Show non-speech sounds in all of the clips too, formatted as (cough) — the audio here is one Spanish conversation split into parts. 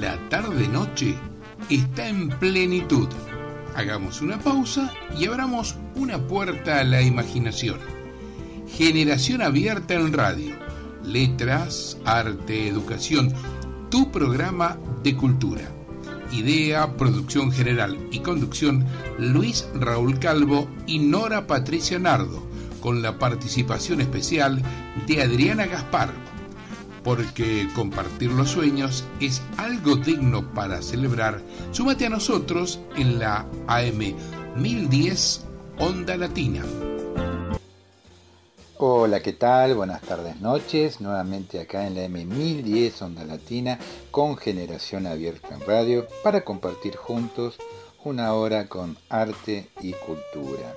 La tarde-noche está en plenitud. Hagamos una pausa y abramos una puerta a la imaginación. Generación abierta en radio. Letras, arte, educación. Tu programa de cultura. Idea, producción general y conducción Luis Raúl Calvo y Nora Patricia Nardo, con la participación especial de Adriana Gaspar, porque compartir los sueños es algo digno para celebrar. Súmate a nosotros en la AM 1010 Onda Latina. Hola, ¿qué tal? Buenas tardes, noches. Nuevamente acá en la M1010 Onda Latina con Generación Abierta en Radio para compartir juntos una hora con arte y cultura.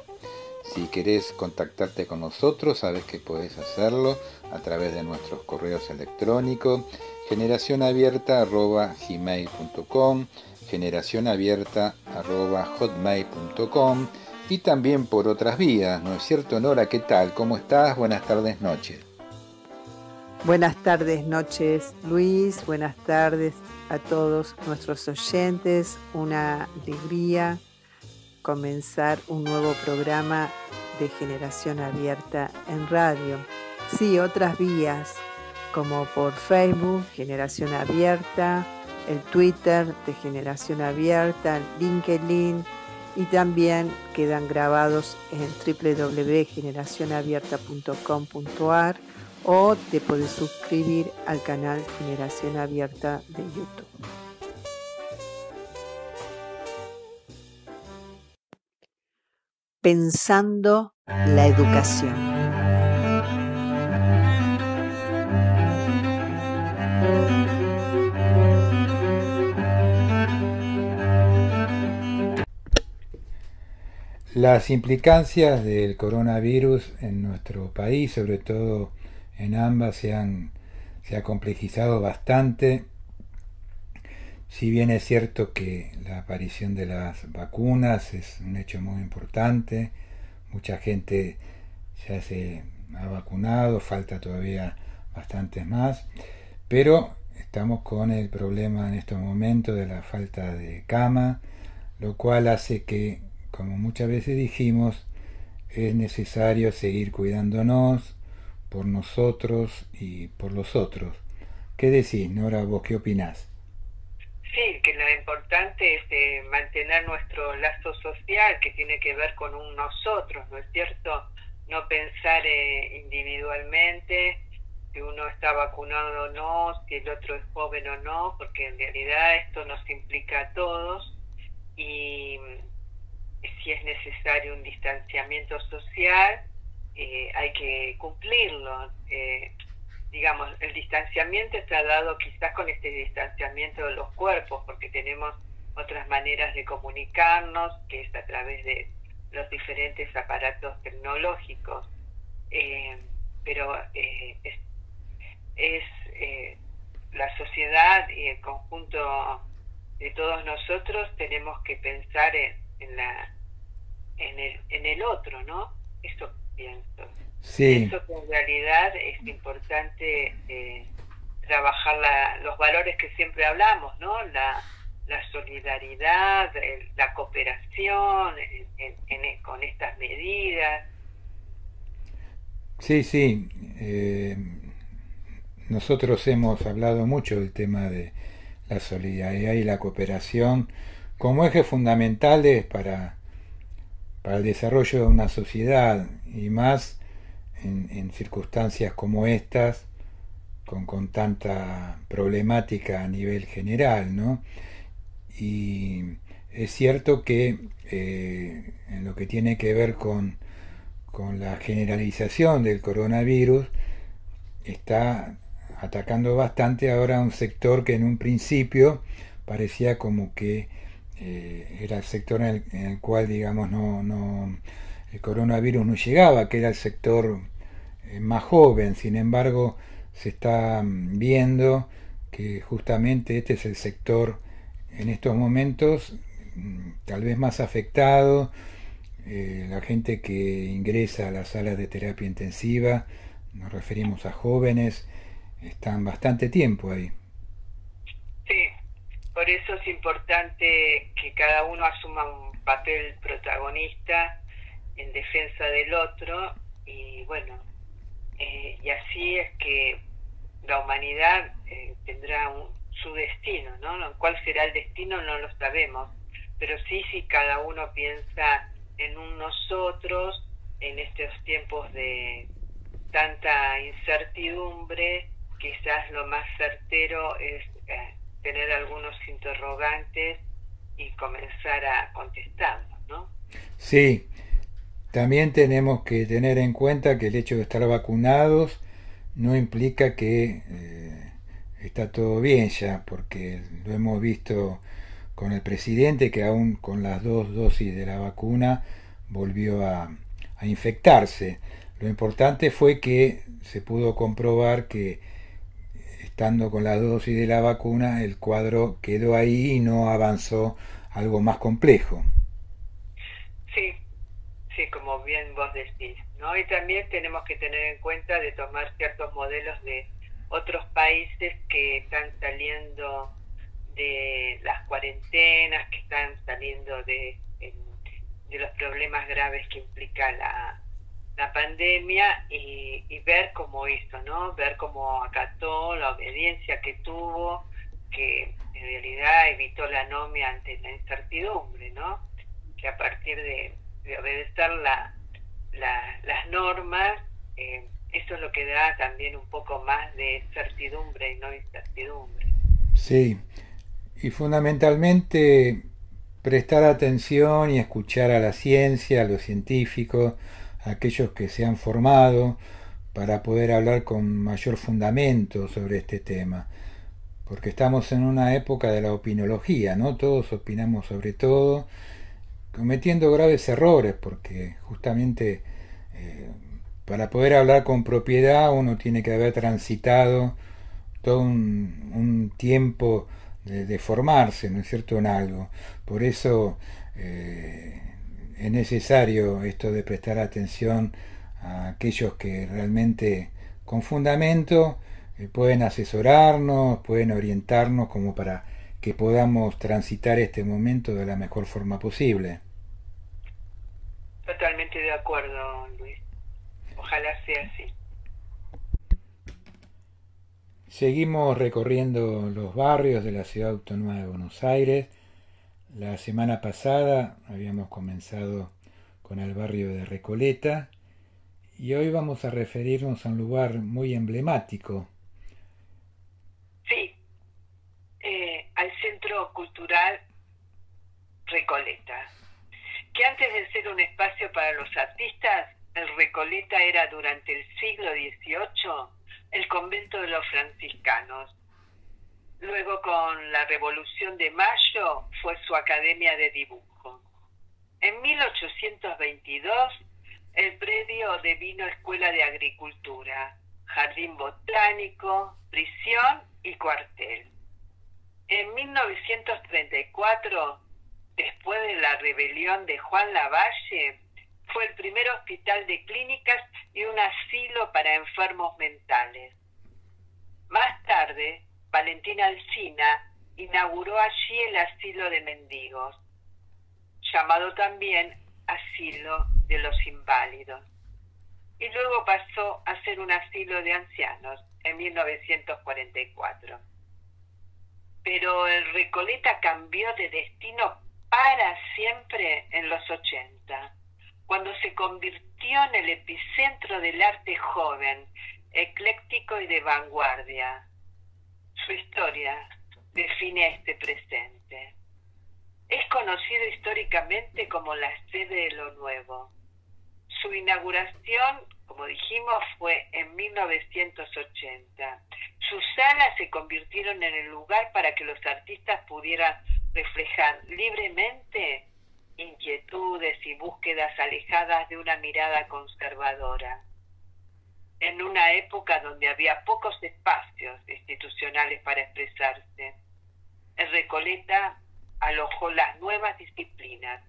Si querés contactarte con nosotros, sabes que puedes hacerlo a través de nuestros correos electrónicos generacionabierta.gmail.com generacionabierta.hotmail.com y también por otras vías, ¿no es cierto, Nora? ¿Qué tal? ¿Cómo estás? Buenas tardes, noches. Buenas tardes, noches, Luis. Buenas tardes a todos nuestros oyentes. Una alegría comenzar un nuevo programa de generación abierta en radio. Sí, otras vías, como por Facebook, Generación Abierta, el Twitter de Generación Abierta, LinkedIn, y también quedan grabados en www.generacionabierta.com.ar o te puedes suscribir al canal Generación Abierta de YouTube. Pensando la educación. Las implicancias del coronavirus en nuestro país, sobre todo en ambas, se, han, se ha complejizado bastante. Si bien es cierto que la aparición de las vacunas es un hecho muy importante, mucha gente ya se ha vacunado, falta todavía bastantes más, pero estamos con el problema en estos momentos de la falta de cama, lo cual hace que como muchas veces dijimos, es necesario seguir cuidándonos por nosotros y por los otros. ¿Qué decís, Nora? ¿Vos qué opinás? Sí, que lo importante es eh, mantener nuestro lazo social que tiene que ver con un nosotros, ¿no es cierto? No pensar eh, individualmente si uno está vacunado o no, si el otro es joven o no, porque en realidad esto nos implica a todos y si es necesario un distanciamiento social, eh, hay que cumplirlo. Eh, digamos, el distanciamiento está dado quizás con este distanciamiento de los cuerpos, porque tenemos otras maneras de comunicarnos, que es a través de los diferentes aparatos tecnológicos. Eh, pero es, es la sociedad y el conjunto de todos nosotros tenemos que pensar en, en la en el, en el otro, ¿no? Eso pienso. Sí. Eso que en realidad es importante eh, trabajar la, los valores que siempre hablamos, ¿no? La, la solidaridad, la cooperación en, con estas medidas. Sí, sí. Eh, nosotros hemos hablado mucho del tema de la solidaridad y la cooperación como ejes fundamentales para, para el desarrollo de una sociedad y más en, circunstancias como estas, con, con, tanta problemática a nivel general, ¿no? Y es cierto que eh, en lo que tiene que ver con, con la generalización del coronavirus, está atacando bastante ahora un sector que en un principio parecía como que eh, era el sector en el, cual, digamos, no, no, el coronavirus no llegaba, que era el sector más joven. Sin embargo, se está mm, viendo que justamente este es el sector en estos momentos mm, tal vez más afectado. Eh, la gente que ingresa a las salas de terapia intensiva, nos referimos a jóvenes, están bastante tiempo ahí. Sí, Por eso es importante que cada uno asuma un papel protagonista en defensa del otro y bueno, así es que la humanidad eh, tendrá su destino, ¿no? ¿Cuál será el destino? No lo sabemos, pero sí si cada uno piensa en un nosotros en estos tiempos de tanta incertidumbre, quizás lo más certero es eh, tener algunos interrogantes y comenzar a contestarlos, ¿no? Sí, también tenemos que tener en cuenta que el hecho de estar vacunados no implica que eh, está todo bien ya, porque lo hemos visto con el presidente que aún con las dos dosis de la vacuna volvió a, a infectarse. Lo importante fue que se pudo comprobar que estando con la dosis de la vacuna el cuadro quedó ahí y no avanzó algo más complejo. Sí, sí, como bien vos decís, ¿no? Y también tenemos que tener en cuenta de tomar ciertos modelos de otros países que están saliendo de las cuarentenas, que están saliendo de, de los problemas graves que implica la, la pandemia y, ver cómo hizo, ¿no? Ver cómo acató la obediencia que tuvo, que en realidad evitó la anomia ante la incertidumbre, ¿no? Que a partir de, obedecer la, las normas, eh, eso es lo que da también un poco más de certidumbre y no incertidumbre. Sí, y fundamentalmente prestar atención y escuchar a la ciencia, a los científicos, a aquellos que se han formado para poder hablar con mayor fundamento sobre este tema. Porque estamos en una época de la opinología, ¿no? Todos opinamos sobre todo, cometiendo graves errores, porque justamente eh, para poder hablar con propiedad uno tiene que haber transitado todo un tiempo de, formarse, ¿no es cierto?, en algo. Por eso eh, es necesario esto de prestar atención a aquellos que realmente con fundamento eh, pueden asesorarnos, pueden orientarnos como para que podamos transitar este momento de la mejor forma posible. Totalmente de acuerdo, Luis. Ojalá sea así. Seguimos recorriendo los barrios de la ciudad autónoma de Buenos Aires. La semana pasada habíamos comenzado con el barrio de Recoleta y hoy vamos a referirnos a un lugar muy emblemático. Sí, eh, al Centro Cultural Recoleta, que antes de ser un espacio para los artistas, el Recoleta era durante el siglo XVIII el convento de los franciscanos. Luego con la Revolución de Mayo fue su academia de dibujo. En 1822 el predio devino Escuela de Agricultura, Jardín Botánico, prisión y cuartel. En 1934, después de la rebelión de Juan Lavalle, fue el primer hospital de clínicas y un asilo para enfermos mentales. Más tarde, Valentina Alcina inauguró allí el asilo de mendigos, llamado también asilo de los inválidos, y luego pasó a ser un asilo de ancianos en 1944. Pero el Recoleta cambió de destino para siempre en los 80 cuando se convirtió en el epicentro del arte joven, ecléctico y de vanguardia. Su historia define este presente. Es conocido históricamente como la sede de lo nuevo. Su inauguración, como dijimos, fue en 1980. Sus salas se convirtieron en el lugar para que los artistas pudieran reflejar libremente inquietudes y búsquedas alejadas de una mirada conservadora. En una época donde había pocos espacios institucionales para expresarse, el Recoleta alojó las nuevas disciplinas,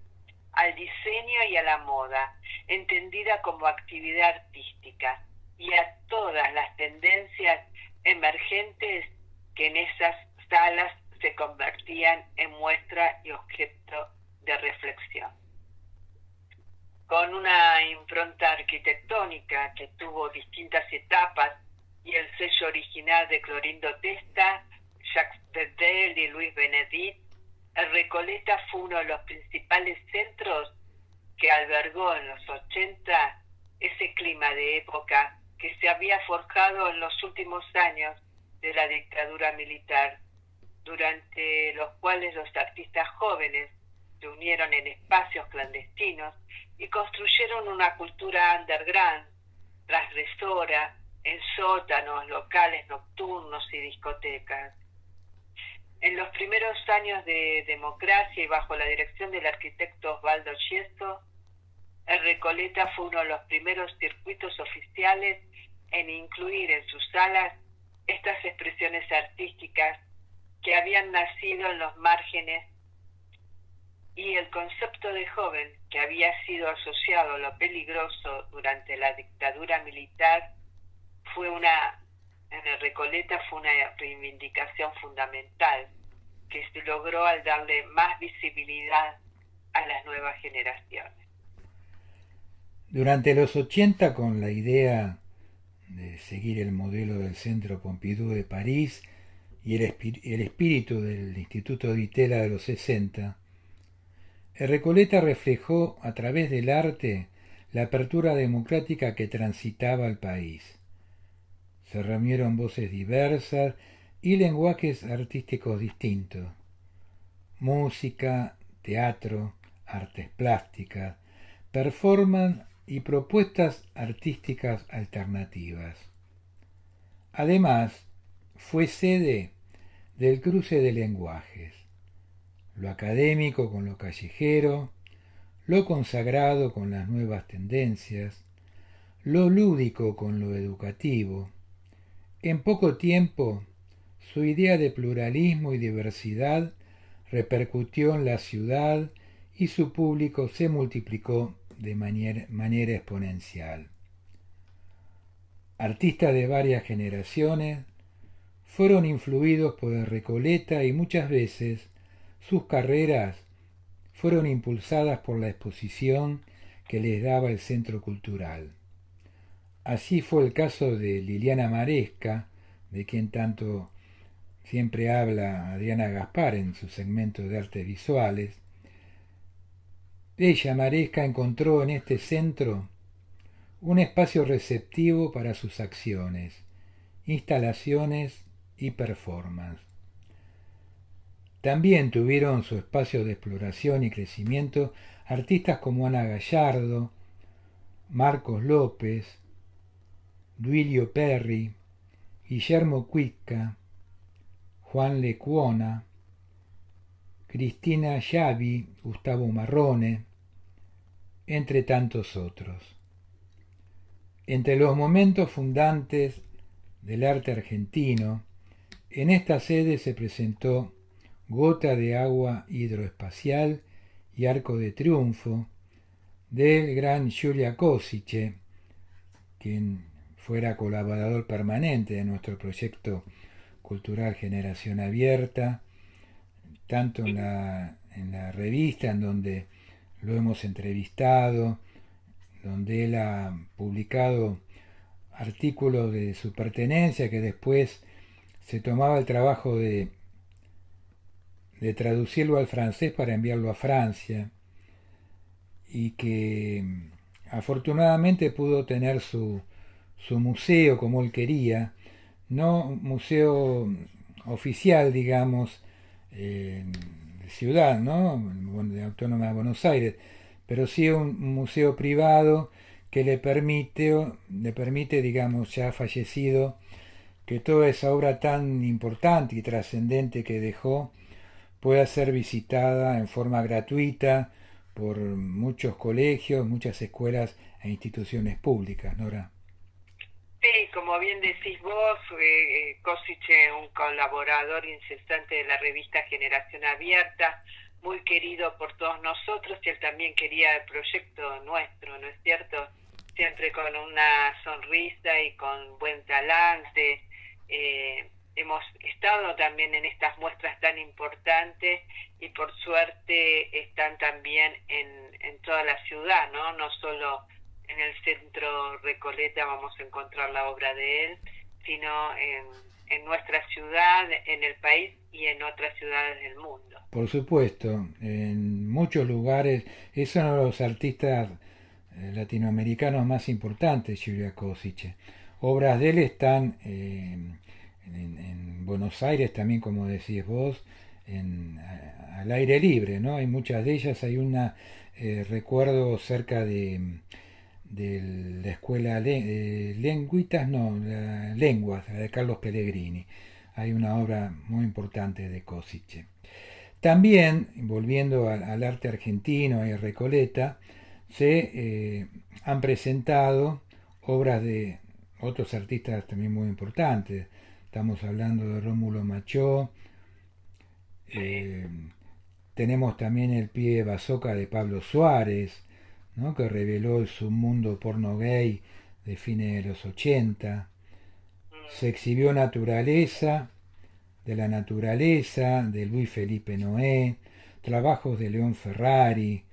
al diseño y a la moda, entendida como actividad artística, y a todas las tendencias emergentes que en esas salas se convertían en muestra y objeto de reflexión. Con una impronta arquitectónica que tuvo distintas etapas y el sello original de Clorindo Testa, Jacques Bedel y Luis Benedit, el Recoleta fue uno de los principales centros que albergó en los 80 ese clima de época que se había forjado en los últimos años de la dictadura militar, durante los cuales los artistas jóvenes se unieron en espacios clandestinos y construyeron una cultura underground, transgresora, en sótanos, locales nocturnos y discotecas. En los primeros años de democracia y bajo la dirección del arquitecto Osvaldo Chiesto, el Recoleta fue uno de los primeros circuitos oficiales en incluir en sus salas estas expresiones artísticas que habían nacido en los márgenes y el concepto de joven que había sido asociado a lo peligroso durante la dictadura militar fue una en el Recoleta fue una reivindicación fundamental que se logró al darle más visibilidad a las nuevas generaciones. Durante los 80, con la idea de seguir el modelo del Centro Pompidou de París y el, espíritu del Instituto de Itela de los 60, el Recoleta reflejó a través del arte la apertura democrática que transitaba el país. Se reunieron voces diversas y lenguajes artísticos distintos. Música, teatro, artes plásticas, performance y propuestas artísticas alternativas. Además, fue sede del cruce de lenguajes, lo académico con lo callejero, lo consagrado con las nuevas tendencias, lo lúdico con lo educativo. En poco tiempo, su idea de pluralismo y diversidad repercutió en la ciudad y su público se multiplicó de manera, exponencial. Artistas de varias generaciones fueron influidos por el Recoleta y muchas veces sus carreras fueron impulsadas por la exposición que les daba el centro cultural. Así fue el caso de Liliana Maresca, de quien tanto siempre habla Adriana Gaspar en su segmento de artes visuales, ella, Maresca, encontró en este centro un espacio receptivo para sus acciones, instalaciones y performance. También tuvieron su espacio de exploración y crecimiento artistas como Ana Gallardo, Marcos López, Duilio Perry, Guillermo Cuica, Juan Lecuona, Cristina Xavi, Gustavo Marrone, entre tantos otros. Entre los momentos fundantes del arte argentino, en esta sede se presentó Gota de Agua Hidroespacial y Arco de Triunfo del gran Giulia Cosice, quien fuera colaborador permanente de nuestro proyecto cultural Generación Abierta, tanto en la, en la revista en donde lo hemos entrevistado, donde él ha publicado artículos de su pertenencia que después se tomaba el trabajo de, de traducirlo al francés para enviarlo a Francia y que afortunadamente pudo tener su, su museo como él quería, no museo oficial, digamos, de ciudad, ¿no? De Autónoma de Buenos Aires, pero sí un museo privado que le permite, le permite, digamos, ya fallecido, que toda esa obra tan importante y trascendente que dejó pueda ser visitada en forma gratuita por muchos colegios, muchas escuelas e instituciones públicas, Nora. Sí, como bien decís vos, eh, eh Cosiche, un colaborador incesante de la revista Generación Abierta, muy querido por todos nosotros y él también quería el proyecto nuestro, ¿no es cierto? Siempre con una sonrisa y con buen talante. Eh, hemos estado también en estas muestras tan importantes y por suerte están también en, en toda la ciudad, ¿no? No solo en el centro Recoleta vamos a encontrar la obra de él, sino en, en nuestra ciudad, en el país y en otras ciudades del mundo. Por supuesto, en muchos lugares, es uno de los artistas eh, latinoamericanos más importantes, Julia Kosice. Obras de él están eh, en, Buenos Aires también, como decís vos, en, al aire libre, ¿no? Hay muchas de ellas, hay una, eh, recuerdo cerca de, de la escuela de, Lenguitas, no, Lenguas, la de Carlos Pellegrini. Hay una obra muy importante de Cosiche. También, volviendo al, arte argentino y Recoleta, se eh, han presentado obras de otros artistas también muy importantes. Estamos hablando de Rómulo Machó. Eh, tenemos también el pie de bazooka de Pablo Suárez, ¿no? que reveló el submundo porno gay de fines de los 80. Se exhibió Naturaleza, de la Naturaleza, de Luis Felipe Noé, trabajos de León Ferrari.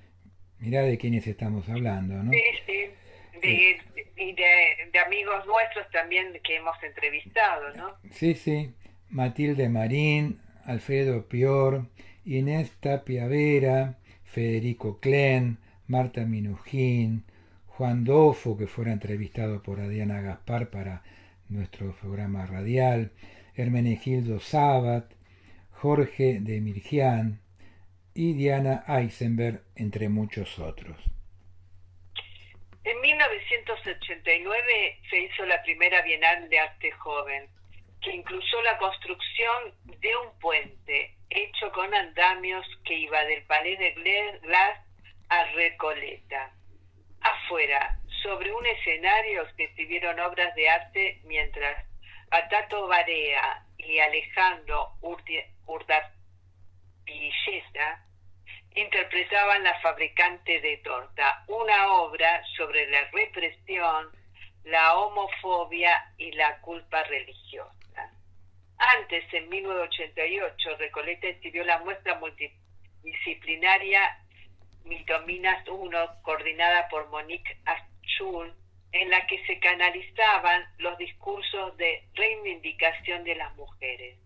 Mirá de quiénes estamos hablando, ¿no? Sí, sí. De, eh, y de, amigos nuestros también que hemos entrevistado, ¿no? Sí, sí. Matilde Marín, Alfredo Pior, Inés Tapia Vera, Federico Klen, Marta Minujín, Juan Dofo, que fuera entrevistado por Adriana Gaspar para nuestro programa radial, Hermenegildo Sabat, Jorge de Mirgian y Diana Eisenberg, entre muchos otros. En 1989 se hizo la primera Bienal de Arte Joven, que incluyó la construcción de un puente hecho con andamios que iba del Palais de Glass a Recoleta. Afuera, sobre un escenario, se exhibieron obras de arte mientras Atato Barea y Alejandro Urdapilleta interpretaban La fabricante de torta, una obra sobre la represión, la homofobia y la culpa religiosa. Antes, en 1988, Recoleta exhibió la muestra multidisciplinaria Mitominas 1, coordinada por Monique Achul, en la que se canalizaban los discursos de reivindicación de las mujeres.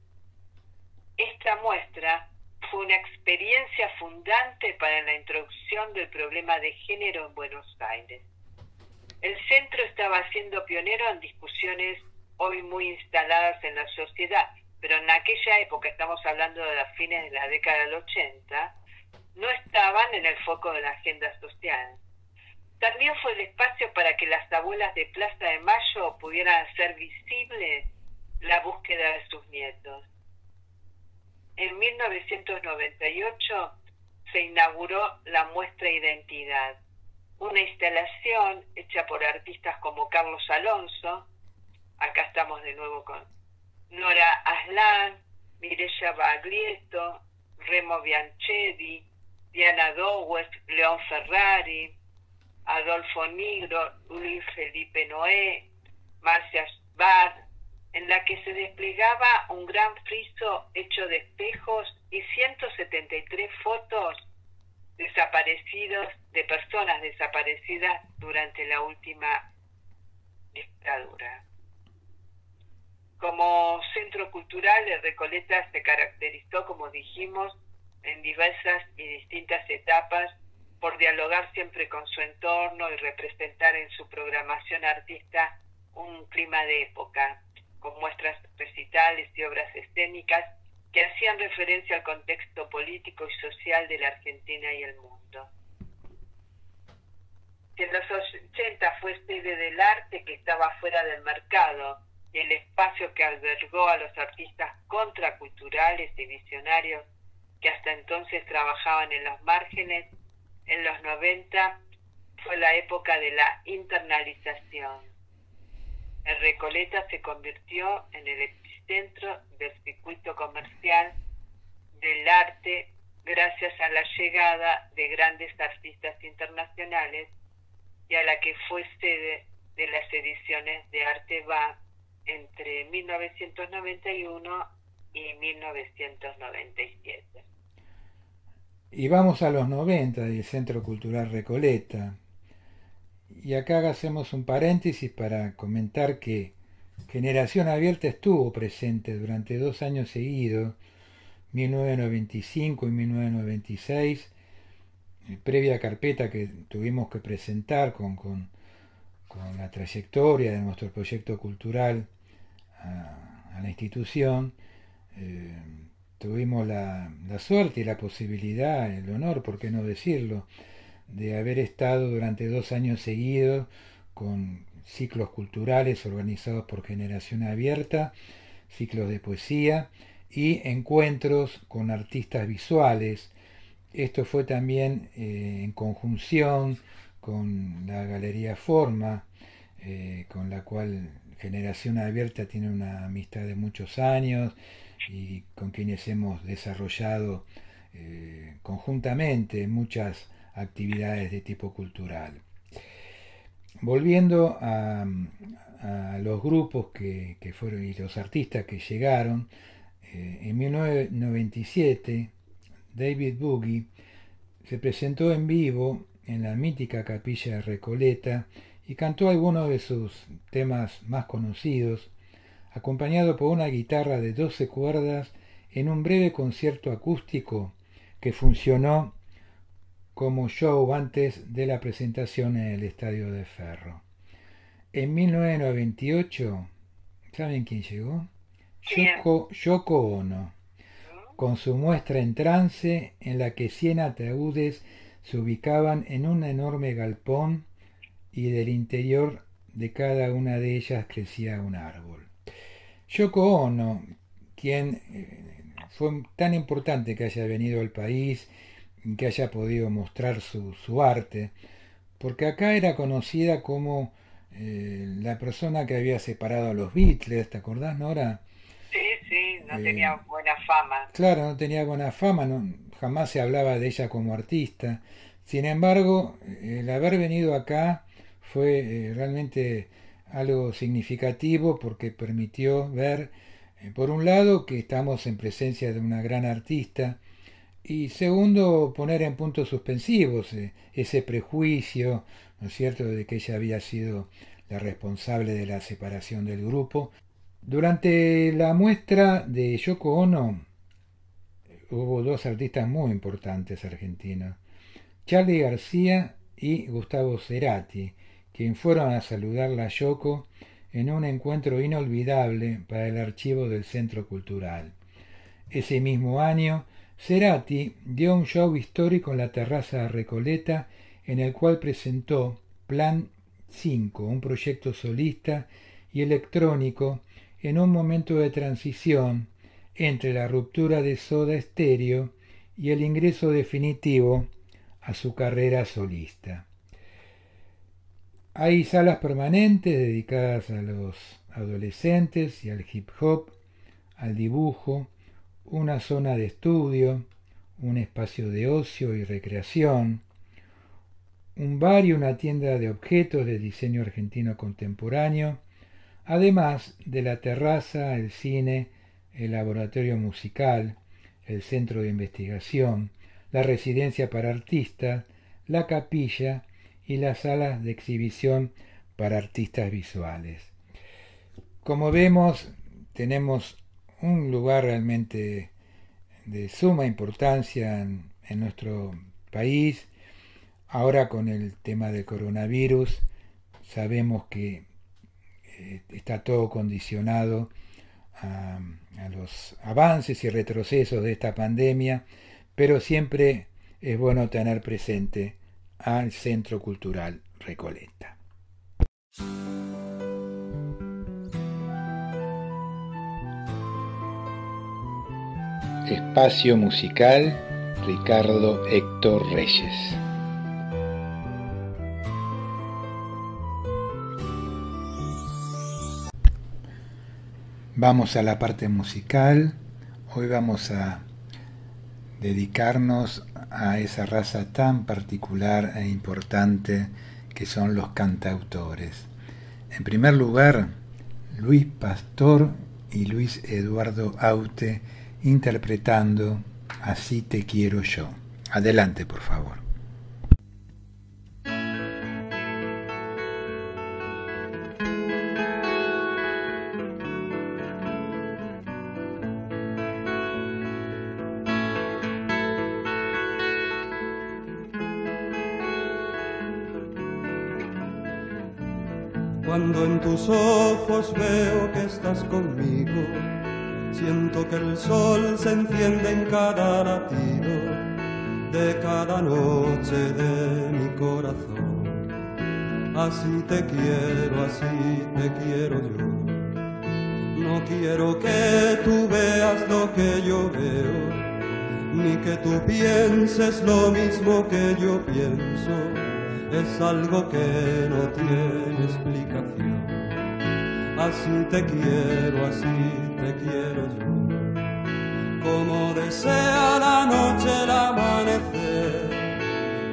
Esta muestra fue una experiencia fundante para la introducción del problema de género en Buenos Aires. El centro estaba siendo pionero en discusiones hoy muy instaladas en la sociedad, pero en aquella época, estamos hablando de las fines de la década del 80, no estaban en el foco de la agenda social. También fue el espacio para que las abuelas de Plaza de Mayo pudieran hacer visible la búsqueda de sus nietos en 1998 se inauguró la muestra Identidad, una instalación hecha por artistas como Carlos Alonso, acá estamos de nuevo con Nora Aslan, Mireya Baglietto, Remo Bianchetti, Diana Dowes, León Ferrari, Adolfo Nigro, Luis Felipe Noé, Marcia Bar, en la que se desplegaba un gran friso hecho de espejos y 173 fotos desaparecidos de personas desaparecidas durante la última dictadura. Como centro cultural, Recoleta se caracterizó, como dijimos, en diversas y distintas etapas por dialogar siempre con su entorno y representar en su programación artista un clima de época, con muestras recitales y obras escénicas que hacían referencia al contexto político y social de la Argentina y el mundo. en los 80 fue sede del arte que estaba fuera del mercado y el espacio que albergó a los artistas contraculturales y visionarios que hasta entonces trabajaban en los márgenes, en los 90 fue la época de la internalización el Recoleta se convirtió en el epicentro del circuito comercial del arte gracias a la llegada de grandes artistas internacionales y a la que fue sede de las ediciones de Arte Va entre 1991 y 1997. Y vamos a los 90 del Centro Cultural Recoleta. Y acá hacemos un paréntesis para comentar que Generación Abierta estuvo presente durante dos años seguidos, 1995 y 1996, eh, previa carpeta que tuvimos que presentar con, con, la trayectoria de nuestro proyecto cultural a, la institución, eh, tuvimos la, suerte y la posibilidad, el honor, por qué no decirlo, de haber estado durante dos años seguidos con ciclos culturales organizados por Generación Abierta, ciclos de poesía y encuentros con artistas visuales. Esto fue también eh, en conjunción con la Galería Forma, eh, con la cual Generación Abierta tiene una amistad de muchos años y con quienes hemos desarrollado eh, conjuntamente muchas actividades de tipo cultural. Volviendo a, los grupos que, fueron y los artistas que llegaron, eh, en 1997 David Boogie se presentó en vivo en la mítica capilla de Recoleta y cantó algunos de sus temas más conocidos, acompañado por una guitarra de 12 cuerdas en un breve concierto acústico que funcionó como show antes de la presentación en el Estadio de Ferro. En 1998, ¿saben quién llegó? Yoko, Ono, con su muestra en trance en la que cien ataúdes se ubicaban en un enorme galpón y del interior de cada una de ellas crecía un árbol. Yoko Ono, quien eh, fue tan importante que haya venido al país que haya podido mostrar su, arte, porque acá era conocida como eh, la persona que había separado a los Beatles, ¿te acordás, Nora? Sí, sí, no tenía eh, buena fama. Claro, no tenía buena fama, no, jamás se hablaba de ella como artista. Sin embargo, el haber venido acá fue eh, realmente algo significativo porque permitió ver, por un lado, que estamos en presencia de una gran artista, y segundo, poner en puntos suspensivos eh, ese prejuicio, ¿no es cierto?, de que ella había sido la responsable de la separación del grupo. Durante la muestra de Yoko Ono hubo dos artistas muy importantes argentinos, Charlie García y Gustavo Cerati, quien fueron a saludarla a Yoko en un encuentro inolvidable para el archivo del Centro Cultural. Ese mismo año Cerati dio un show histórico en la terraza Recoleta en el cual presentó Plan 5, un proyecto solista y electrónico en un momento de transición entre la ruptura de Soda Stereo y el ingreso definitivo a su carrera solista. Hay salas permanentes dedicadas a los adolescentes y al hip hop, al dibujo, una zona de estudio, un espacio de ocio y recreación, un bar y una tienda de objetos de diseño argentino contemporáneo, además de la terraza, el cine, el laboratorio musical, el centro de investigación, la residencia para artistas, la capilla y las salas de exhibición para artistas visuales. Como vemos, tenemos un lugar realmente de suma importancia en, nuestro país. Ahora con el tema del coronavirus sabemos que eh, está todo condicionado a, a, los avances y retrocesos de esta pandemia, pero siempre es bueno tener presente al Centro Cultural Recoleta. Espacio musical Ricardo Héctor Reyes. Vamos a la parte musical. Hoy vamos a dedicarnos a esa raza tan particular e importante que son los cantautores. En primer lugar, Luis Pastor y Luis Eduardo Aute interpretando Así te quiero yo. Adelante, por favor. Cuando en tus ojos veo que estás conmigo, siento que el sol se enciende en cada latido de cada noche de mi corazón. Así te quiero, así te quiero yo. No quiero que tú veas lo que yo veo, ni que tú pienses lo mismo que yo pienso es algo que no tiene explicación. Así te quiero, así te quiero yo. Como desea la noche el amanecer,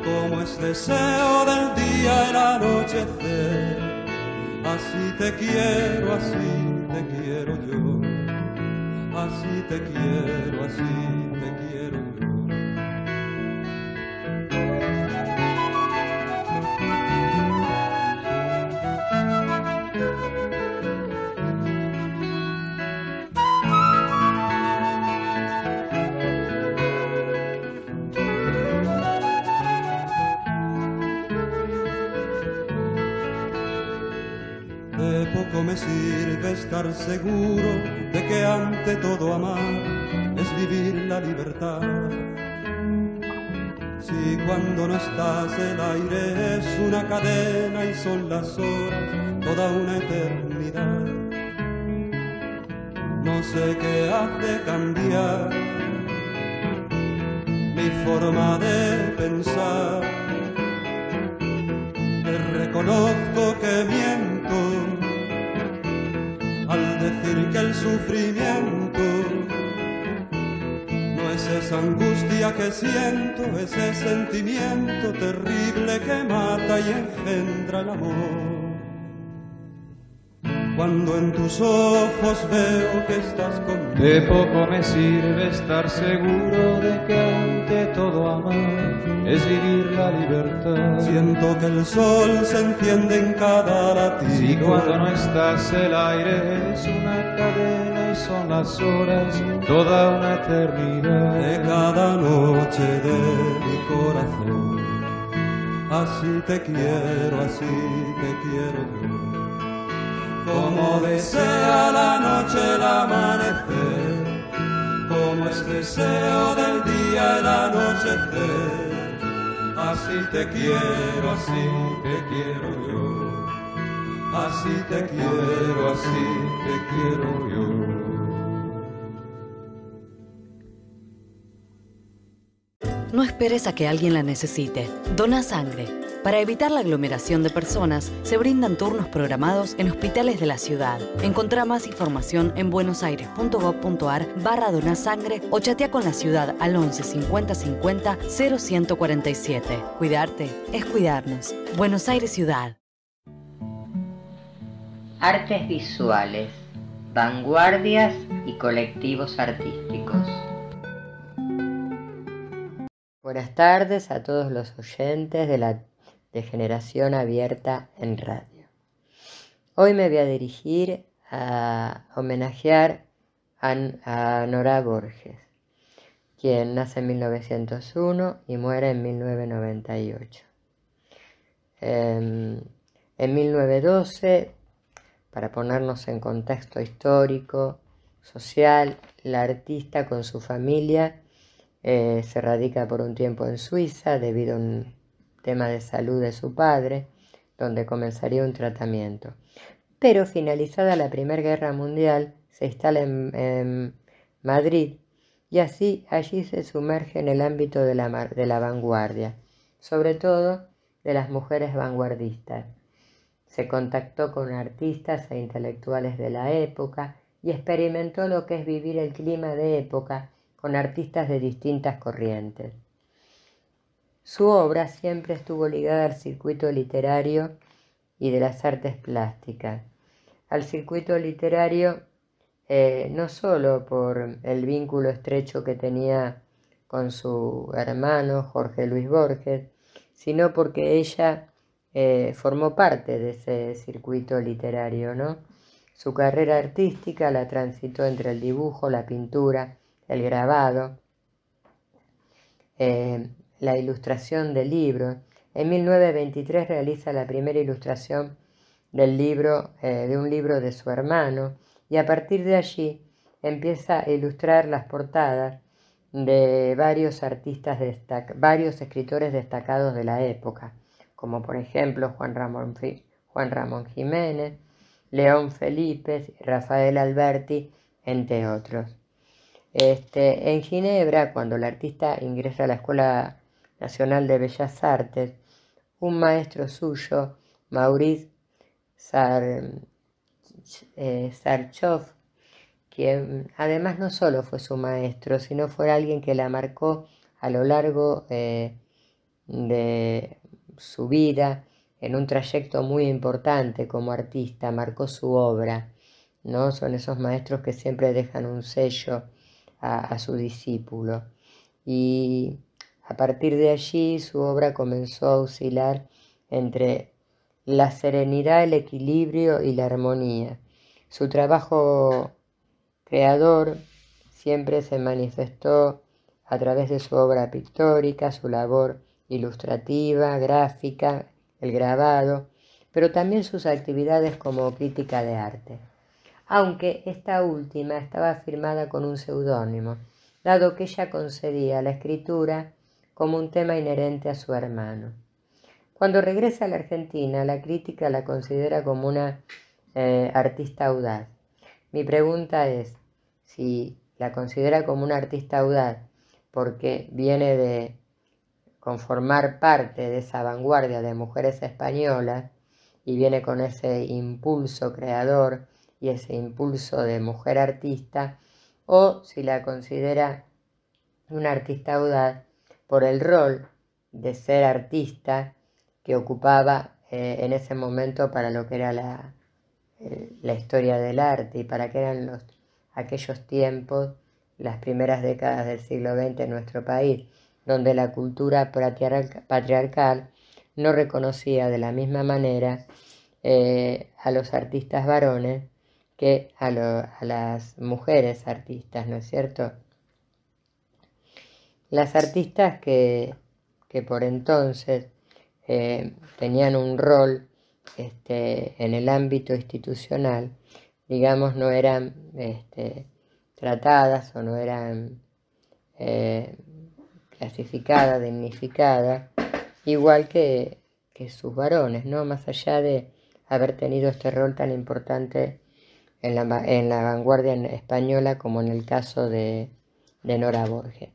como es deseo del día el anochecer. Así te quiero, así te quiero yo. Así te quiero, así seguro de que ante todo amar es vivir la libertad. Si cuando no estás el aire es una cadena y son las horas toda una eternidad. No sé qué hace cambiar mi forma de pensar. Te reconozco sufrimiento no es esa angustia que siento, ese sentimiento terrible que mata y engendra el amor. Cuando en tus ojos veo que estás conmigo, de poco me sirve estar seguro de que ante todo amar es vivir la libertad. Siento que el sol se enciende en cada latido. Si cuando no estás el aire es una cadena son las horas toda una eternidad. De cada noche de mi corazón, así te quiero, así te quiero yo. Como desea la noche el amanecer, como es deseo del día el anochecer así te quiero, así te quiero yo, así te quiero, así te quiero yo. No esperes a que alguien la necesite. Dona sangre. Para evitar la aglomeración de personas, se brindan turnos programados en hospitales de la ciudad. Encontrá más información en buenosaires.gov.ar barra donasangre o chatea con la ciudad al 11 50 50 0147. Cuidarte es cuidarnos. Buenos Aires Ciudad. Artes visuales, vanguardias y colectivos artísticos. Buenas tardes a todos los oyentes de la de Generación Abierta en Radio. Hoy me voy a dirigir a homenajear a, Nora Borges, quien nace en 1901 y muere en 1998. Em, en 1912, para ponernos en contexto histórico, social, la artista con su familia eh, se radica por un tiempo en Suiza debido a un tema de salud de su padre, donde comenzaría un tratamiento. Pero finalizada la Primera Guerra Mundial, se instala en, Madrid y así allí se sumerge en el ámbito de la, de la vanguardia, sobre todo de las mujeres vanguardistas. Se contactó con artistas e intelectuales de la época y experimentó lo que es vivir el clima de época con artistas de distintas corrientes. Su obra siempre estuvo ligada al circuito literario y de las artes plásticas. al circuito literario eh, no solo por el vínculo estrecho que tenía con su hermano Jorge Luis Borges, sino porque ella eh, formó parte de ese circuito literario, ¿no? Su carrera artística la transitó entre el dibujo, la pintura, el grabado, eh, la ilustración de libros. En 1923 realiza la primera ilustración del libro, eh, de un libro de su hermano, y a partir de allí empieza a ilustrar las portadas de varios artistas, varios escritores destacados de la época, como por ejemplo Juan Ramón, Juan Ramón Jiménez, León Felipe, Rafael Alberti, entre otros. Este, en Ginebra, cuando el artista ingresa a la Escuela Nacional de Bellas Artes, un maestro suyo, Maurice eh, Sarchov, quien además no solo fue su maestro, sino fue alguien que la marcó a lo largo eh, de su vida en un trayecto muy importante como artista, marcó su obra, ¿no? Son esos maestros que siempre dejan un sello a, su discípulo. Y a partir de allí su obra comenzó a oscilar entre la serenidad, el equilibrio y la armonía. Su trabajo creador siempre se manifestó a través de su obra pictórica, su labor ilustrativa, gráfica, el grabado, pero también sus actividades como crítica de arte, aunque esta última estaba firmada con un seudónimo, dado que ella concedía la escritura como un tema inherente a su hermano. Cuando regresa a la Argentina, la crítica la considera como una eh, artista audaz. Mi pregunta es si la considera como una artista audaz porque viene de conformar parte de esa vanguardia de mujeres españolas y viene con ese impulso creador y ese impulso de mujer artista, o si la considera una artista audaz por el rol de ser artista que ocupaba eh, en ese momento para lo que era la, eh, la, historia del arte y para que eran los, aquellos tiempos, las primeras décadas del siglo XX en nuestro país, donde la cultura patriarcal no reconocía de la misma manera eh, a los artistas varones que a, las mujeres artistas, ¿no es cierto? Las artistas que, que por entonces eh, tenían un rol este, en el ámbito institucional, digamos, no eran este, tratadas o no eran eh, clasificadas, dignificadas, igual que, sus varones, ¿no? Más allá de haber tenido este rol tan importante en la, en la vanguardia española como en el caso de, Nora Borges.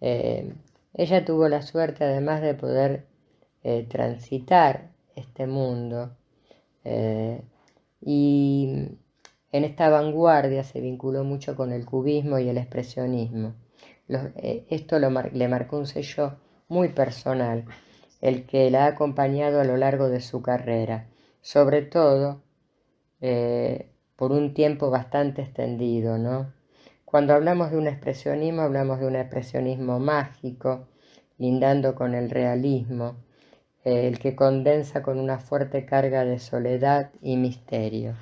Eh, ella tuvo la suerte además de poder eh, transitar este mundo. Eh, y en esta vanguardia se vinculó mucho con el cubismo y el expresionismo. Esto le marcó un sello muy personal, el que la ha acompañado a lo largo de su carrera, sobre todo por un tiempo bastante extendido, ¿no? Cuando hablamos de un expresionismo, hablamos de un expresionismo mágico, lindando con el realismo, el que condensa con una fuerte carga de soledad y misterio.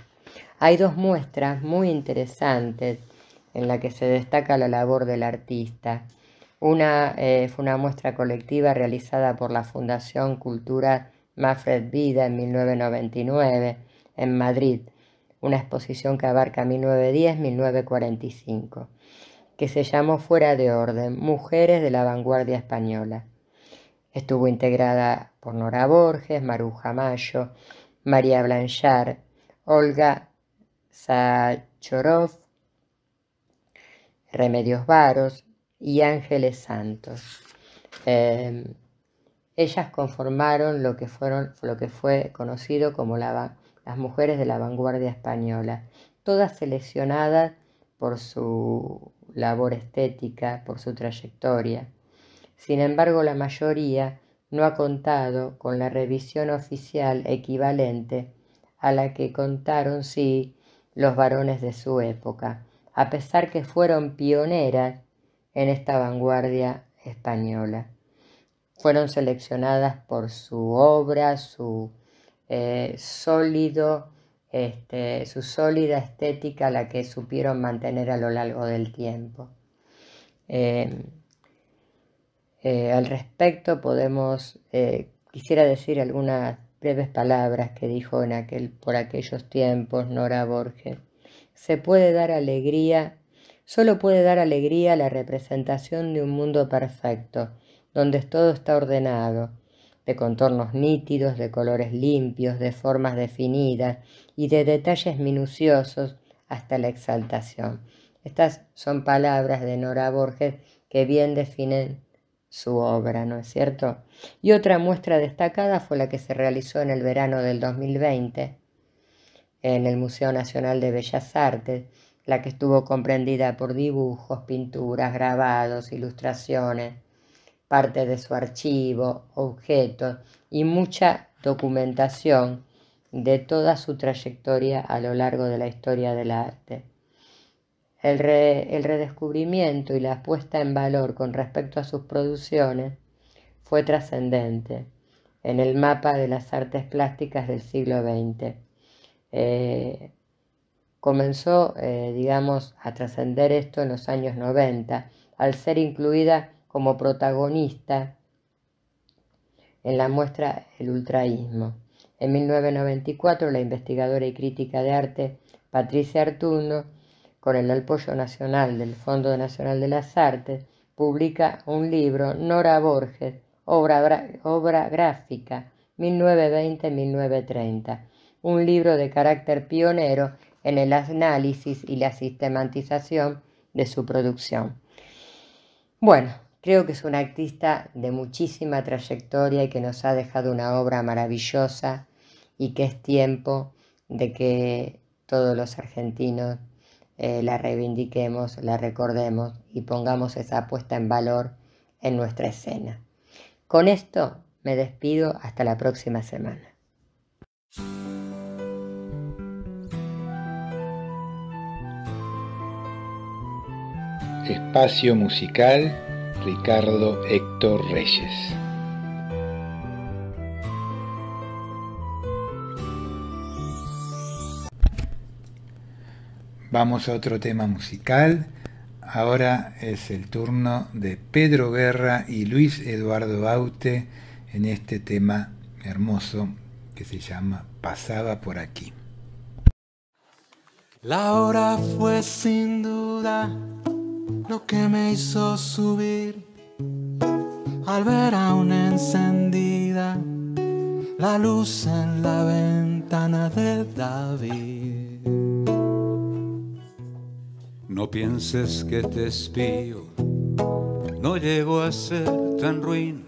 Hay dos muestras muy interesantes en la que se destaca la labor del artista. Una eh, fue una muestra colectiva realizada por la Fundación Cultura Manfred Vida en 1999 en Madrid, una exposición que abarca 1910-1945, que se llamó Fuera de Orden, Mujeres de la Vanguardia Española. Estuvo integrada por Nora Borges, Maruja Mayo, María Blanchard, Olga Sachorov, Remedios Varos y Ángeles Santos. Em, ellas conformaron lo que, fueron, lo que fue conocido como las mujeres de la vanguardia española, todas seleccionadas por su labor estética, por su trayectoria. Sin embargo, la mayoría no ha contado con la revisión oficial equivalente a la que contaron sí los varones de su época, a pesar que fueron pioneras en esta vanguardia española. Fueron seleccionadas por su obra, su eh, sólido, este, su sólida estética, la que supieron mantener a lo largo del tiempo. Eh, eh, al respecto podemos, quisiera decir algunas breves palabras que dijo en aquel, por aquellos tiempos Nora Borges. Se puede dar alegría, solo puede dar alegría la representación de un mundo perfecto, donde todo está ordenado, de contornos nítidos, de colores limpios, de formas definidas y de detalles minuciosos hasta la exaltación. Estas son palabras de Nora Borges que bien definen su obra, ¿no es cierto? Y otra muestra destacada fue la que se realizó en el verano del 2020 en el Museo Nacional de Bellas Artes, la que estuvo comprendida por dibujos, pinturas, grabados, ilustraciones, parte de su archivo, objetos y mucha documentación de toda su trayectoria a lo largo de la historia del arte. El, redescubrimiento y la puesta en valor con respecto a sus producciones fue trascendente en el mapa de las artes plásticas del siglo XX. Eh, comenzó, eh, digamos, a trascender esto en los años 90, al ser incluida como protagonista en la muestra El ultraísmo. En 1994, la investigadora y crítica de arte Patricia Artuno con el apoyo nacional del Fondo Nacional de las Artes, publica un libro, Nora Borges, obra, obra gráfica, 1920-1930, un libro de carácter pionero en el análisis y la sistematización de su producción. Bueno, creo que es una artista de muchísima trayectoria y que nos ha dejado una obra maravillosa y que es tiempo de que todos los argentinos eh, la reivindiquemos, la recordemos y pongamos esa puesta en valor en nuestra escena. Con esto me despido hasta la próxima semana. Espacio musical Ricardo Héctor Reyes. Vamos a otro tema musical. Ahora es el turno de Pedro Guerra y Luis Eduardo Baute en este tema hermoso que se llama Pasaba por aquí. La hora fue sin duda lo que me hizo subir al ver a una encendida la luz en la ventana de David. No pienses que te espío, no llego a ser tan ruin.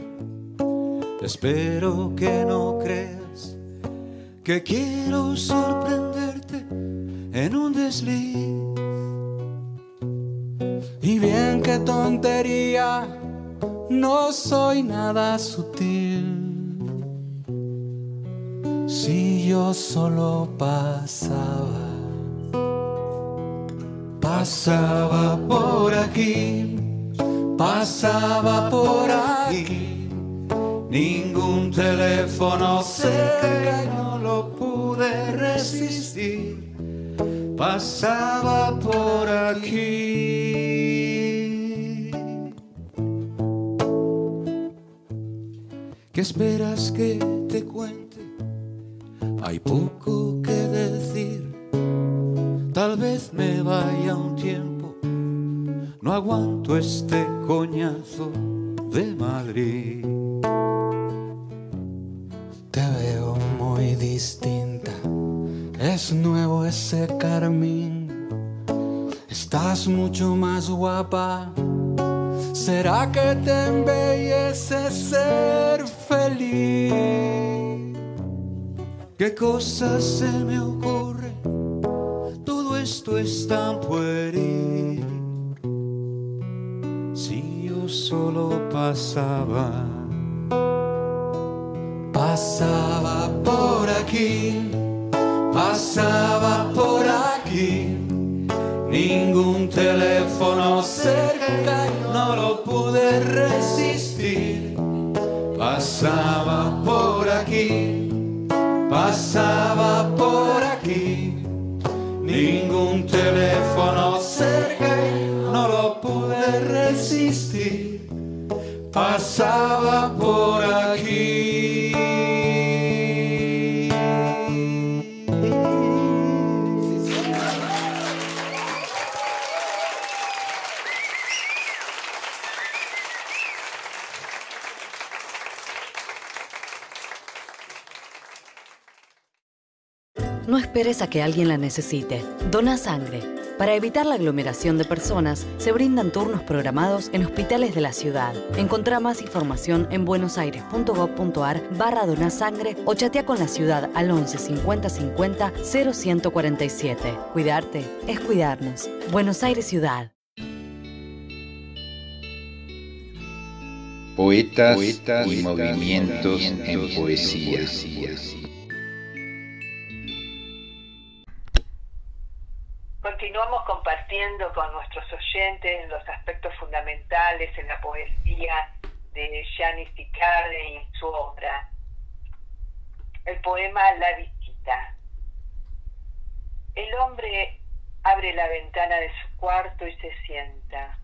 Espero que no creas que quiero sorprenderte en un desliz. Y bien que tontería, no soy nada sutil. Si yo solo pasaba Pasaba por aquí, pasaba por aquí, ningún teléfono cerca y no lo pude resistir. Pasaba por aquí. ¿Qué esperas que te cuente? Hay poco que decir Tal vez me vaya un tiempo, no aguanto este coñazo de Madrid. Te veo muy distinta, es nuevo ese carmín. Estás mucho más guapa. ¿Será que te embellece ser feliz? ¿Qué cosas se me ocurre? Todo esto es tan pueril. Si yo solo pasaba, pasaba por aquí, pasaba por aquí. Ningún teléfono se no lo pude resistir. Pasaba por aquí, pasaba por aquí. Ningún teléfono cerca no lo pude resistir. pasaba por aquí. Esperes a que alguien la necesite. Dona sangre. Para evitar la aglomeración de personas, se brindan turnos programados en hospitales de la ciudad. Encontrá más información en buenosaires.gov.ar barra donasangre o chatea con la ciudad al 11 50 50 0147. Cuidarte es cuidarnos. Buenos Aires Ciudad. Poetas, y movimientos, en poesía. Continuamos compartiendo con nuestros oyentes los aspectos fundamentales en la poesía de Gianni Sicardi y su obra. El poema La visita. El hombre abre la ventana de su cuarto y se sienta.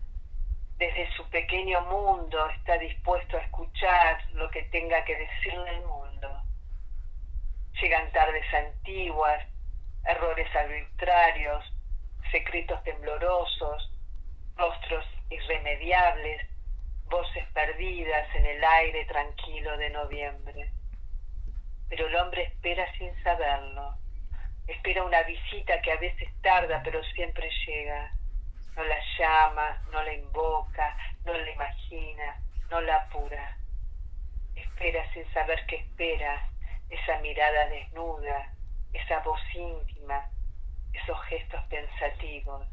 Desde su pequeño mundo está dispuesto a escuchar lo que tenga que decirle el mundo. Llegan tardes antiguas, errores arbitrarios, secretos temblorosos, rostros irremediables, voces perdidas en el aire tranquilo de noviembre. Pero el hombre espera sin saberlo, espera una visita que a veces tarda pero siempre llega. No la llama, no la invoca, no la imagina, no la apura. Espera sin saber qué espera, esa mirada desnuda, esa voz íntima, esos gestos pensativos,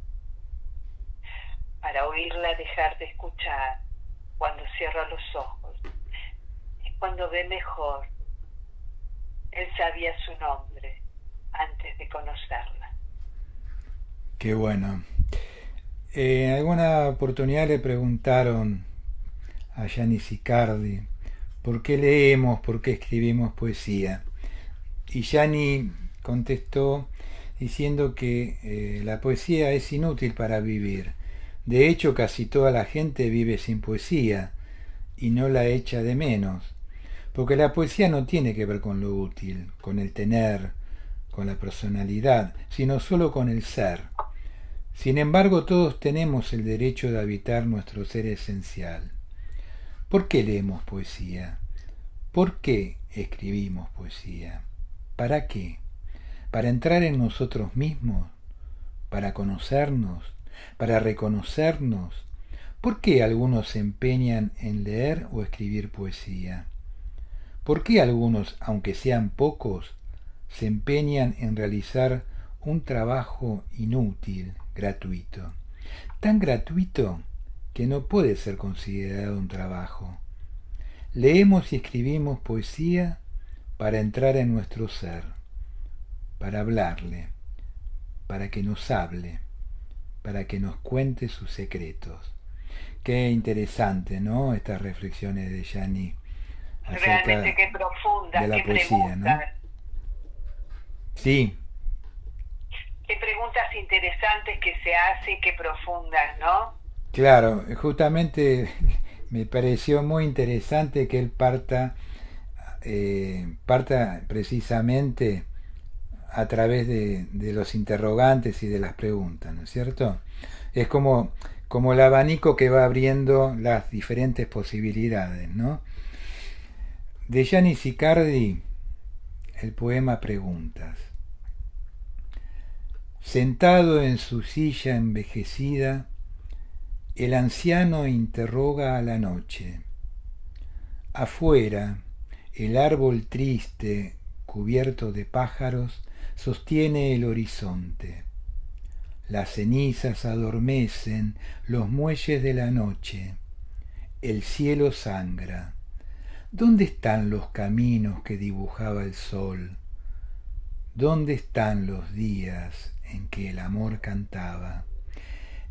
para oírla dejar de escuchar cuando cierra los ojos. Es cuando ve mejor. Él sabía su nombre antes de conocerla. Qué bueno. Eh, en alguna oportunidad le preguntaron a Gianni Sicardi por qué leemos, por qué escribimos poesía. Y Gianni contestó diciendo que eh, la poesía es inútil para vivir. De hecho, casi toda la gente vive sin poesía y no la echa de menos, porque la poesía no tiene que ver con lo útil, con el tener, con la personalidad, sino solo con el ser. Sin embargo, todos tenemos el derecho de habitar nuestro ser esencial. ¿Por qué leemos poesía? ¿Por qué escribimos poesía? ¿Para qué? Para entrar en nosotros mismos, para conocernos, para reconocernos. ¿Por qué algunos se empeñan en leer o escribir poesía? ¿Por qué algunos, aunque sean pocos, se empeñan en realizar un trabajo inútil, gratuito? Tan gratuito que no puede ser considerado un trabajo. Leemos y escribimos poesía para entrar en nuestro ser para hablarle, para que nos hable, para que nos cuente sus secretos. Qué interesante, ¿no? Estas reflexiones de Yanni acerca qué profunda, de la poesía, ¿no? Sí. Qué preguntas interesantes que se hacen, qué profundas, ¿no? Claro, justamente (laughs) me pareció muy interesante que él parta, eh, parta precisamente a través de, los interrogantes y de las preguntas, ¿no es cierto? Es como, como el abanico que va abriendo las diferentes posibilidades, ¿no? De Gianni Sicardi, el poema Preguntas. Sentado en su silla envejecida, el anciano interroga a la noche. Afuera, el árbol triste, cubierto de pájaros, sostiene el horizonte. Las cenizas adormecen los muelles de la noche. El cielo sangra. ¿Dónde están los caminos que dibujaba el sol? ¿Dónde están los días en que el amor cantaba?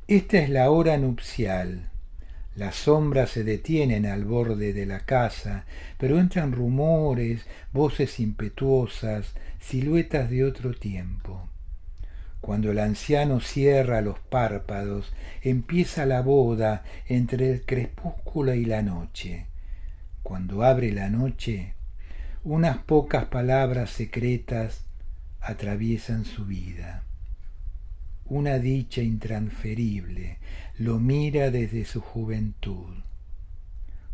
Esta es la hora nupcial. Las sombras se detienen al borde de la casa, pero entran rumores, voces impetuosas, siluetas de otro tiempo. Cuando el anciano cierra los párpados, empieza la boda entre el crepúsculo y la noche. Cuando abre la noche, unas pocas palabras secretas atraviesan su vida. Una dicha intransferible lo mira desde su juventud.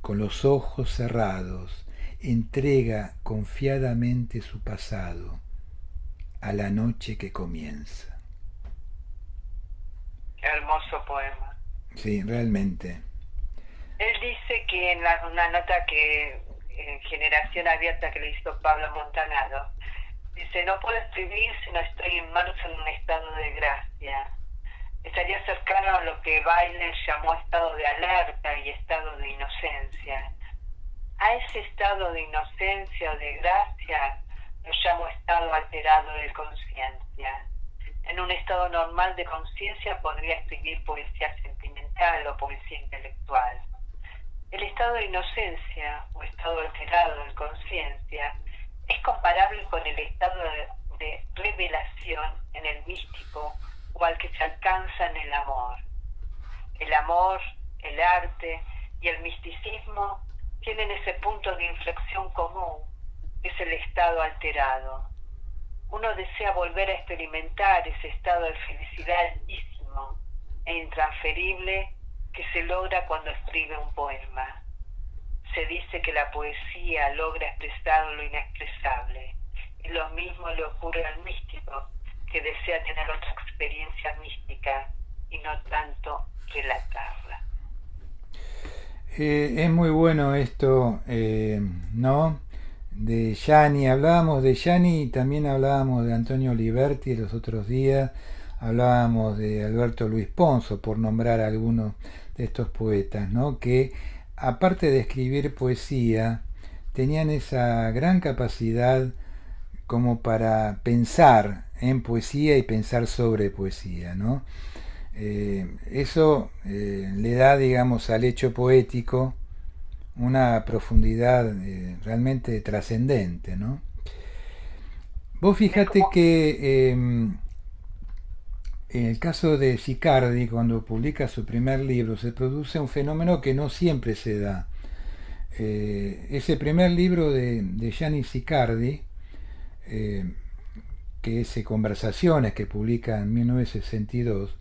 Con los ojos cerrados, entrega confiadamente su pasado. a la noche que comienza. Hermoso poema. Sí, realmente. Él dice que en la, una nota que en Generación Abierta que le hizo Pablo Montanado, dice, no puedo escribir si no estoy inmerso en un estado de gracia. Estaría cercano a lo que Baile llamó estado de alerta y estado de inocencia. A ese estado de inocencia o de gracia lo llamo estado alterado de conciencia. En un estado normal de conciencia podría escribir poesía sentimental o poesía intelectual. El estado de inocencia o estado alterado de conciencia es comparable con el estado de, revelación en el místico que se alcanza en el amor. El amor, el arte y el misticismo tienen ese punto de inflexión común, es el estado alterado. Uno desea volver a experimentar ese estado de felicidad altísimo e intransferible que se logra cuando escribe un poema. Se dice que la poesía logra expresar lo inexpresable, y lo mismo le ocurre al místico, que desea tener otra experiencia mística y no tanto relatarla. Eh, es muy bueno esto, eh, ¿no? De Yani, hablábamos de Yani y también hablábamos de Antonio Liberti los otros días, hablábamos de Alberto Luis Ponzo, por nombrar algunos de estos poetas, ¿no? Que aparte de escribir poesía, tenían esa gran capacidad como para pensar en poesía y pensar sobre poesía, ¿no? Eh, eso eh, le da, digamos, al hecho poético una profundidad eh, realmente trascendente, ¿no? Vos fíjate que em, en el caso de Sicardi, cuando publica su primer libro, se produce un fenómeno que no siempre se da. ese primer libro de, de Gianni Sicardi, que es Conversaciones, que publica en 1962,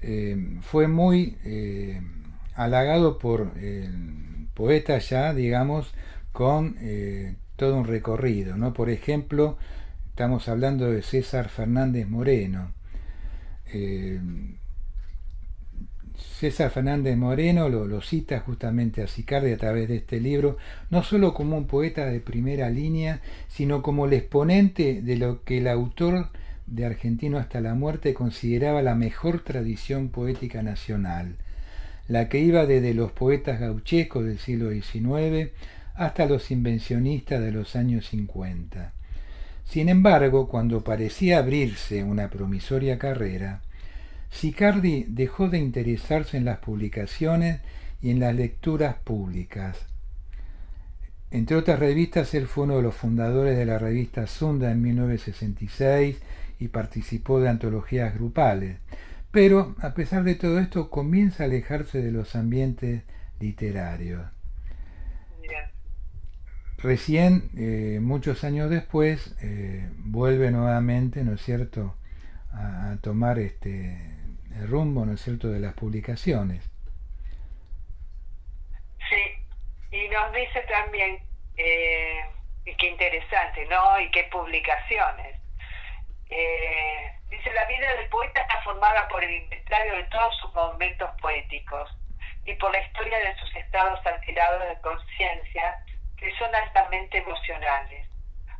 eh, fue muy eh, halagado por el poeta ya, digamos, con eh, todo un recorrido. ¿no? Por ejemplo, estamos hablando de César Fernández Moreno. César Fernández Moreno lo, lo, cita justamente a Sicardi a través de este libro, no solo como un poeta de primera línea, sino como el exponente de lo que el autor de Argentino hasta la muerte consideraba la mejor tradición poética nacional, la que iba desde los poetas gauchescos del siglo XIX hasta los invencionistas de los años 50. Sin embargo, cuando parecía abrirse una promisoria carrera, Sicardi dejó de interesarse en las publicaciones y en las lecturas públicas. Entre otras revistas, él fue uno de los fundadores de la revista Sunda en 1966 y participó de antologías grupales. Pero, a pesar de todo esto, comienza a alejarse de los ambientes literarios. Recién, eh, muchos años después, eh, vuelve nuevamente, ¿no es cierto?, a, a, tomar este rumbo, ¿no es cierto?, de las publicaciones. Sí, y nos dice también, eh, y qué interesante, ¿no?, y qué publicaciones. Eh, dice, la vida del poeta está formada por el inventario de todos sus momentos poéticos y por la historia de sus estados alterados de conciencia que son altamente emocionales.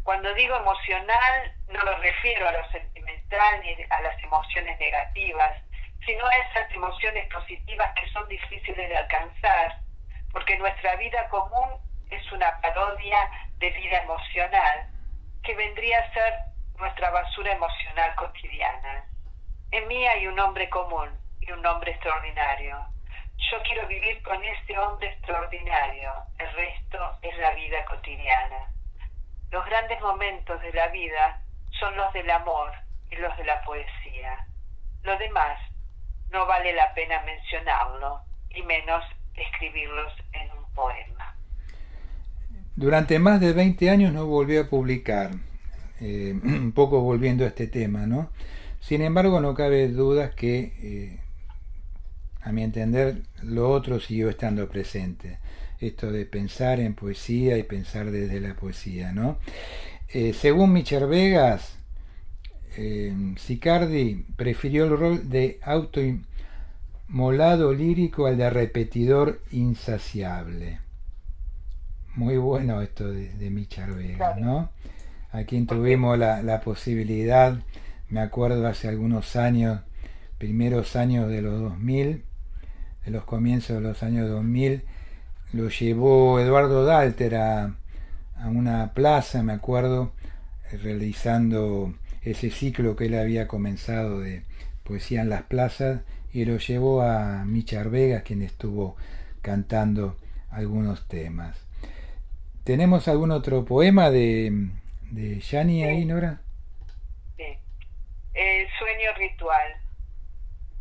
Cuando digo emocional, no me refiero a lo sentimental ni a las emociones negativas, sino esas emociones positivas que son difíciles de alcanzar, porque nuestra vida común es una parodia de vida emocional, que vendría a ser nuestra basura emocional cotidiana. En mí hay un hombre común y un hombre extraordinario. Yo quiero vivir con este hombre extraordinario. El resto es la vida cotidiana. Los grandes momentos de la vida son los del amor y los de la poesía. Lo demás no vale la pena mencionarlo y menos escribirlos en un poema. Durante más de 20 años no volvió a publicar. Eh, (clears throat) un poco volviendo a este tema, ¿no? Sin embargo, no cabe dudas que, eh, a mi entender, lo otro siguió estando presente. Esto de pensar en poesía y pensar desde la poesía, ¿no? Eh, según Michel Vegas, eh, Sicardi prefirió el rol de autoinmolado lírico al de repetidor insaciable. Muy bueno esto de, de Michar Vega, ¿no? A quien tuvimos la, la posibilidad, me acuerdo hace algunos años, primeros años de los 2000, de los comienzos de los años 2000, lo llevó Eduardo Dalter a, a una plaza, me acuerdo, realizando ese ciclo que él había comenzado de poesía en las plazas y lo llevó a Michar Vegas, quien estuvo cantando algunos temas. ¿Tenemos algún otro poema de, de ahí, Nora? Sí. El sueño ritual.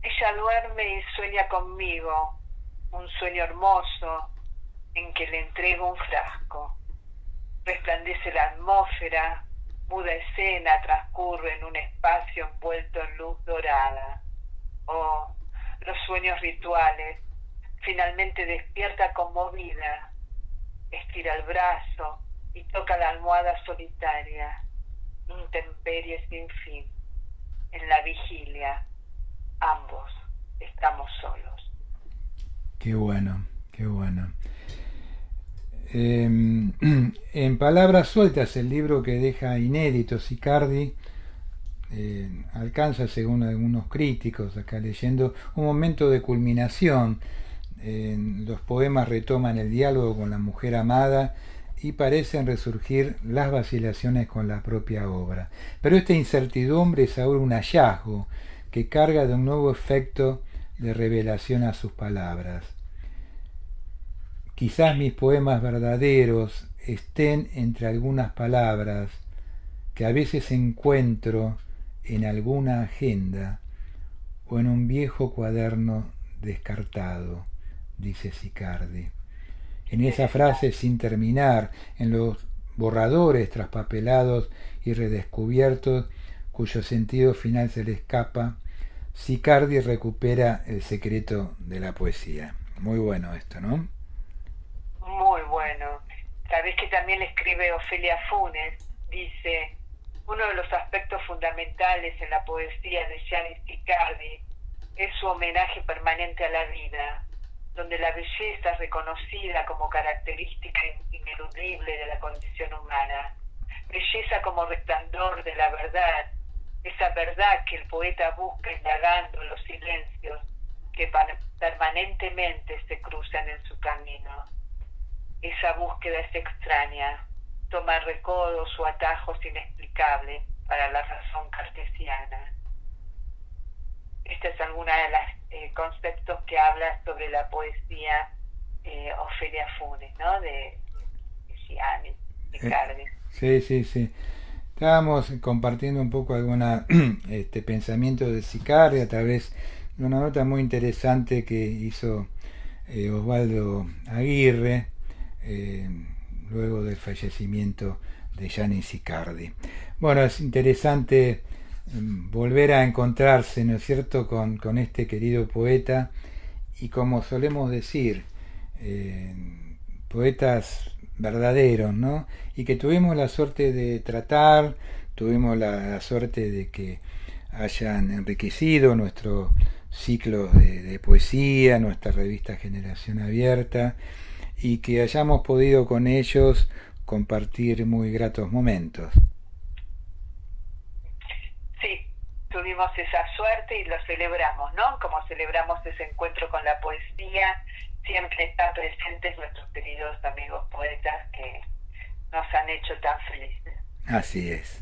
Ella duerme y sueña conmigo, un sueño hermoso en que le entrego un frasco. Resplandece la atmósfera, muda escena transcurre en un espacio envuelto en luz dorada. Oh, los sueños rituales. Finalmente despierta conmovida, estira el brazo y toca la almohada solitaria. Intemperie sin fin. En la vigilia, ambos estamos solos. Qué bueno, qué bueno. Em, (clears throat) en Palabras Sueltas, el libro que deja inédito Sicardi, eh, alcanza, según algunos críticos acá leyendo, un momento de culminación. los poemas retoman el diálogo con la mujer amada y parecen resurgir las vacilaciones con la propia obra. Pero esta incertidumbre es ahora un hallazgo que carga de un nuevo efecto de revelación a sus palabras. Quizás mis poemas verdaderos estén entre algunas palabras que a veces encuentro en alguna agenda o en un viejo cuaderno descartado, dice Sicardi. En esa frase sin terminar, en los borradores traspapelados y redescubiertos, cuyo sentido final se le escapa, Sicardi recupera el secreto de la poesía. Muy bueno esto, ¿no? Sabes que también escribe Ofelia Funes, dice, uno de los aspectos fundamentales en la poesía de Gianni Sicardi es su homenaje permanente a la vida, donde la belleza es reconocida como característica ineludible de la condición humana, belleza como resplandor de la verdad, esa verdad que el poeta busca indagando en los silencios que permanentemente se cruzan en su camino. Esa búsqueda es extraña, toma recodos o atajos inexplicables para la razón cartesiana. Esta es alguna de los eh, conceptos que habla sobre la poesía eh, Ofelia Funes, ¿no? De, de eh, sí, sí, sí. Estábamos compartiendo un poco alguna (clears throat) este pensamiento de Sicardi a través de una nota muy interesante que hizo Osvaldo Aguirre eh, luego del fallecimiento de Gianni Sicardi. Bueno, es interesante mm, volver a encontrarse, ¿no es cierto?, con, este querido poeta y como solemos decir, eh, poetas verdaderos, ¿no? Y que tuvimos la suerte de tratar, tuvimos la, suerte de que hayan enriquecido nuestro ciclo de poesía, nuestra revista Generación Abierta, y que hayamos podido con ellos compartir muy gratos momentos. Sí, tuvimos esa suerte y lo celebramos, ¿no? Como celebramos ese encuentro con la poesía, siempre están presentes nuestros queridos amigos poetas que nos han hecho tan felices. Así es.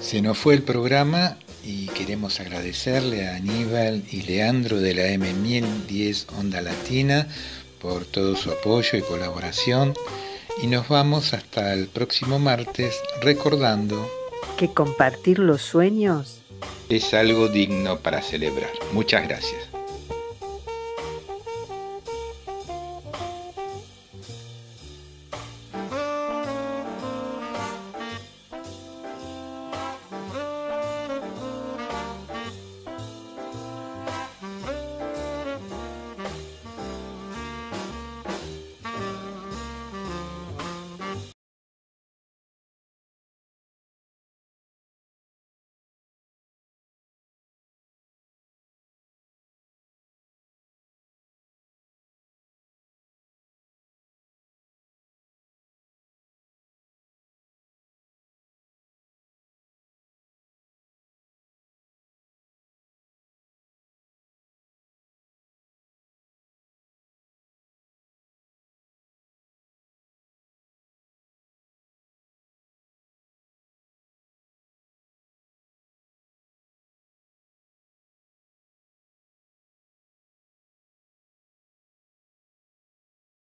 Se nos fue el programa y queremos agradecerle a Aníbal y Leandro de la M1010 Onda Latina por todo su apoyo y colaboración y nos vamos hasta el próximo martes recordando que compartir los sueños es algo digno para celebrar. Muchas gracias.